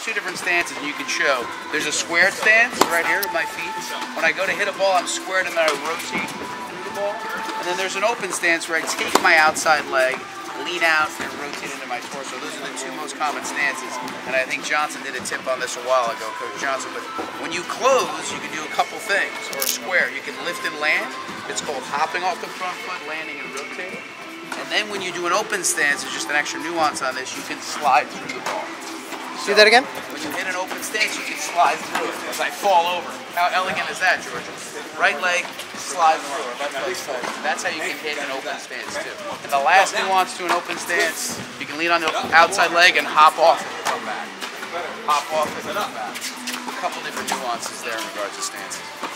there's two different stances you can show. There's a squared stance right here with my feet. When I go to hit a ball, I'm squared and then I rotate through the ball. And then there's an open stance where I take my outside leg, lean out, and rotate into my torso. Those are the two most common stances. And I think Johnson did a tip on this a while ago, Coach Johnson. But when you close, you can do a couple things. Or square, you can lift and land. It's called hopping off the front foot, landing and rotating. And then when you do an open stance, it's just an extra nuance on this, you can slide through the ball. Do that again? When you hit an open stance, you can slide through it as I fall over. How elegant is that, George? Right leg, slide through it. Left leg, slide. That's how you can hit an open stance, too. And the last nuance to an open stance, you can lean on the outside leg and hop off and come back. Hop off and come back. A couple different nuances there in regards to stances.